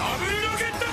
ダブルロケット